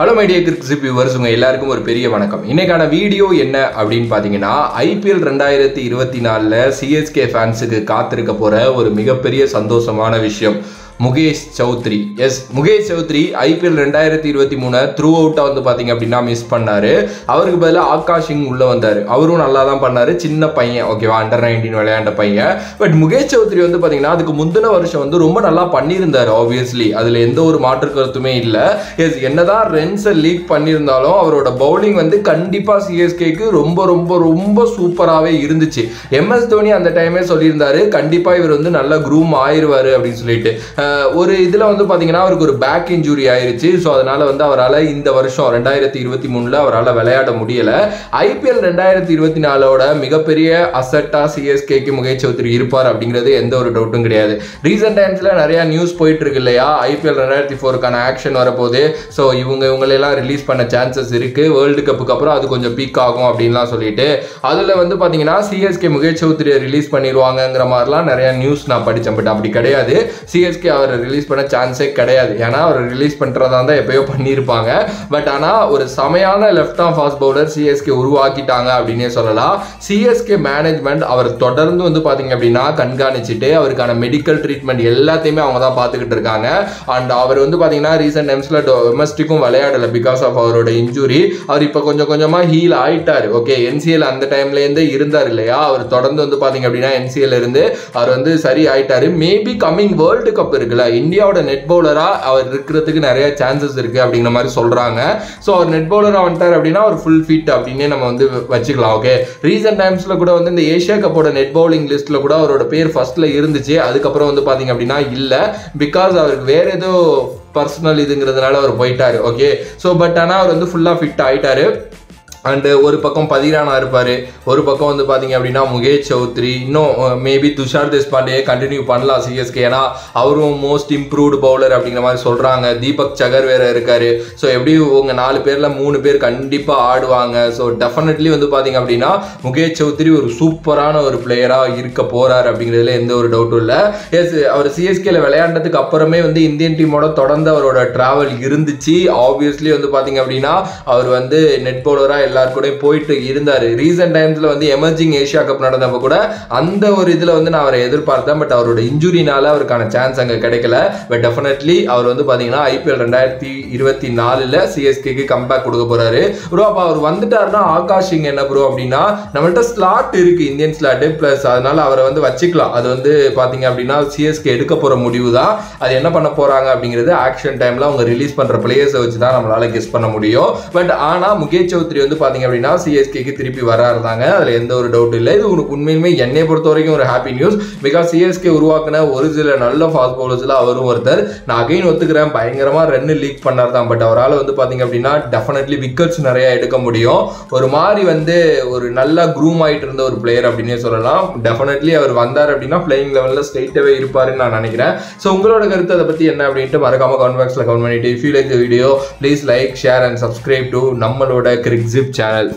Hello my dear கிரிக்ஸ் viewers உங்கள் எல்லாருக்கும் ஒரு பெரிய வணக்கம். இன்னைக்கான வீடியோ என்ன அப்படின்னு பார்த்தீங்கன்னா ஐபிஎல் ரெண்டாயிரத்தி இருபத்தி நாலில் சிஎஸ்கே ஃபேன்ஸுக்கு காத்திருக்க போகிற ஒரு மிகப்பெரிய சந்தோஷமான விஷயம். முகேஷ் சௌத்ரி. எஸ் முகேஷ் சௌத்ரி ஐபிஎல் ரெண்டாயிரத்தி இருபத்தி மூணு த்ரூ அவுட்டாக வந்து பார்த்தீங்க அப்படின்னா மிஸ் பண்ணார். அவருக்கு பதிலாக ஆகாஷ் சிங் உள்ளே வந்தார். அவரும் நல்லா தான் பண்ணார். சின்ன பையன் ஓகேவா அண்டர் நைன்டீன் விளையாண்ட பையன். பட் முகேஷ் சௌத்ரி வந்து பார்த்தீங்கன்னா அதுக்கு முந்தின வருஷம் வந்து ரொம்ப நல்லா பண்ணியிருந்தார் ஆப்வியஸ்லி அதில் எந்த ஒரு மாற்று கருத்துமே இல்லை. எஸ் என்னதான் ரன்ஸை லீக் பண்ணியிருந்தாலும் அவரோட பவுலிங் வந்து கண்டிப்பாக சிஎஸ்கேக்கு ரொம்ப ரொம்ப ரொம்ப சூப்பராகவே இருந்துச்சு. எம்எஸ் தோனி அந்த டைமே சொல்லியிருந்தாரு கண்டிப்பாக இவர் வந்து நல்ல குரூம் ஆயிடுவார் அப்படின்னு சொல்லிட்டு. ஒரு இதில் வந்து பார்த்தீங்கன்னா அவருக்கு ஒரு பேக் இன்ஜுரி ஆயிருச்சு. ஸோ அதனால வந்து அவரால் இந்த வருஷம் ரெண்டாயிரத்தி இருபத்தி மூணில் அவரால் விளையாட முடியலை. ஐபிஎல் ரெண்டாயிரத்தி இருபத்தி நாலோட மிகப்பெரிய அசட்டா சிஎஸ்கேக்கு முகேஷ் சௌத்ரி இருப்பார் அப்படிங்கிறது எந்த ஒரு டவுட்டும் கிடையாது. ரீசெண்ட் டைம்ஸில் நிறையா நியூஸ் போயிட்டு இருக்கு இல்லையா? ஐபிஎல் ரெண்டாயிரத்தி ஃபோருக்கான ஆக்ஷன் வரப்போகுது. ஸோ இவங்க இவங்களெல்லாம் ரிலீஸ் பண்ண சான்சஸ் இருக்குது வேர்ல்டு கப்புக்கு அப்புறம் அது கொஞ்சம் பீக் ஆகும் அப்படின்லாம் சொல்லிட்டு. அதில் வந்து பார்த்தீங்கன்னா சிஎஸ்கே முகேஷ் சௌத்ரியை ரிலீஸ் பண்ணிடுவாங்கங்கிற மாதிரிலாம் நிறையா நியூஸ் நான் படித்தேன் பட் அப்படி கிடையாது. சிஎஸ்கே அவர் ரிலீஸ் பண்ண சான்ஸே கிடையாது. ஏன்னா அவர் ரிலீஸ் பண்ணுறதா தான் எப்பயோ பண்ணியிருப்பாங்க பட் ஆனால் ஒரு செமையான லெஃப்ட் ஆஃப் ஃபாஸ்ட் பவுலர் சிஎஸ்கே உருவாக்கிட்டாங்க அப்படின்னே சொல்லலாம். சிஎஸ்கே மேனேஜ்மெண்ட் அவர் தொடர்ந்து வந்து பார்த்தீங்க அப்படின்னா கண்காணிச்சுட்டு அவருக்கான மெடிக்கல் ட்ரீட்மெண்ட் எல்லாத்தையுமே அவங்க தான் பார்த்துக்கிட்டு இருக்காங்க. அண்ட் அவர் வந்து பார்த்தீங்கன்னா ரீசெண்ட் டைம்ஸில் டொமஸ்டிக்கும் விளையாடலை பிகாஸ் ஆஃப் அவரோட இன்ஜுரி அவர் இப்போ கொஞ்சம் கொஞ்சமாக ஹீல் ஆயிட்டார். ஓகே என்சிஎல் அந்த டைம்லேருந்தே இருந்தார் இல்லையா? அவர் தொடர்ந்து வந்து பார்த்தீங்க அப்படின்னா என்சிஎல் இருந்து அவர் வந்து சரி ஆயிட்டாரு. மேபி கம்மிங் வேர்ல்டு கப் இருக்குல்ல? இந்தியாவோட நெட் பவுலராக அவர் இருக்கிறதுக்கு நிறைய சான்சஸ் இருக்குது அப்படிங்கிற மாதிரி சொல்கிறாங்க ஸோ அவர் நெட் பவுலராக வந்துட்டார் அப்படின்னா அவர் ஃபுல் ஃபிட் அப்படின்னே நம்ம வந்து வச்சுக்கலாம் ஓகே ரீசெண்ட் டைம்ஸில் கூட வந்து இந்த ஏஷியா கப்போட நெட் பவுலிங் லிஸ்ட்டில் கூட அவரோட பேர் ஃபர்ஸ்ட்டில் இருந்துச்சு. அதுக்கப்புறம் வந்து பார்த்தீங்க அப்படின்னா இல்லை. பிகாஸ் அவருக்கு வேற ஏதோ பர்சனல் இதுங்கிறதுனால அவர் போயிட்டார் ஓகே ஸோ பட் ஆனால் அவர் வந்து ஃபுல்லாக ஃபிட் ஆயிட்டாரு. அண்டு ஒரு பக்கம் பதிரானா இருப்பார் ஒரு பக்கம் வந்து பார்த்தீங்க அப்படின்னா முகேஷ் சௌத்ரி இன்னும் மேபி துஷார் தேஷ்பாண்டே கண்டினியூ பண்ணலாம் சிஎஸ்கே ஏன்னா அவரும் மோஸ்ட் இம்ப்ரூவ்டு பவுலர் அப்படிங்கிற மாதிரி சொல்கிறாங்க தீபக் சகர் வேற இருக்காரு. ஸோ எப்படி உங்கள் நாலு பேரில் மூணு பேர் கண்டிப்பாக ஆடுவாங்க? ஸோ டெஃபினெட்லி வந்து பார்த்தீங்க அப்படின்னா முகேஷ் சௌத்ரி ஒரு சூப்பரான ஒரு பிளேயராக இருக்க போகிறார் அப்படிங்கிறதுல எந்த ஒரு டவுட்டும் இல்லை. எஸ் அவர் சிஎஸ்கேல விளையாண்டதுக்கு அப்புறமே வந்து இந்தியன் டீமோட தொடர்ந்து அவரோட ட்ராவல் இருந்துச்சு. ஆப்வியஸ்லி வந்து பார்த்தீங்க அப்படின்னா அவர் வந்து நெட் பவுலராக எல்லாரு கூட போயிட்டு இருந்தார். ரீசெண்ட் டைம்ஸில் வந்து எமர்ஜிங் ஏஷியா கப் நடந்தப்ப கூட அந்த ஒரு இதில் வந்து நான் அவரை எதிர்பார்த்தேன். பட் அவரோட இன்ஜுரினால அவருக்கான சான்ஸ் அங்கே கிடைக்கல. பட் டெஃபினெட்லி அவர் வந்து பார்த்தீங்கன்னா ஐபிஎல் ரெண்டாயிரத்தி இருபத்தி நாலில் சிஎஸ்கேக்கு கம்பேக் கொடுக்க போறாரு. ப்ரோ அப்போ அவர் வந்துட்டாருன்னா ஆகாஷ் சிங் என்ன ப்ரோ அப்படின்னா நம்மள்ட்ட ஸ்லாட் இருக்கு இந்தியன் ஸ்லாட்டு ப்ளஸ் அதனால அவரை வந்து வச்சுக்கலாம். அது வந்து பார்த்தீங்க அப்படின்னா சிஎஸ்கே எடுக்க போகிற முடிவு தான் அது என்ன பண்ண போறாங்க அப்படிங்கிறது ஆக்ஷன் டைமில் அவங்க ரிலீஸ் பண்ணுற பிளேயர்ஸை வச்சு தான் நம்மளால கெஸ் பண்ண முடியும். பட் ஆனால் முகேஷ் சௌத்ரி வந்து பார்த்தீங்க அப்படின்னா சிஎஸ்கேக்கு திருப்பி வர இருந்தாங்க அதில் எந்த ஒரு டவுட் இல்லை. இது உனக்கு உண்மையுமே என்னை பொறுத்த வரைக்கும் ஒரு ஹாப்பி நியூஸ் பிகாஸ் சிஎஸ்கே உருவாக்கின ஒரு சில நல்ல ஃபாஸ்ட் பவுலர்ஸில் அவரும் ஒருத்தர். நான் அகைன் ஒத்துக்கிறேன். பயங்கரமாக ரன் லீக் பண்ணார் தான். பட் அவரால் வந்து பார்த்தீங்க அப்படின்னா டெஃபினெட்லி விக்கெட்ஸ் நிறையா எடுக்க முடியும். ஒரு மாதிரி வந்து ஒரு நல்லா க்ரூம் ஆகிட்டு இருந்த ஒரு பிளேயர் அப்படின்னே சொல்லலாம். டெஃபினெட்லி அவர் வந்தார் அப்படின்னா பிளேயிங் லெவலில் ஸ்ட்ரெயிட்டாகவே இருப்பாருன்னு நான் நினைக்கிறேன். ஸோ உங்களோட கருத்து அதை பற்றி என்ன அப்படின்ட்டு மறக்காமல் கமெண்ட் பாக்ஸில் கமெண்ட் பண்ணிட்டு. Feel like video please like share and subscribe to நம்மளோட கிரிக்ஸிப் சேனல்